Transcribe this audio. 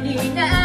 にな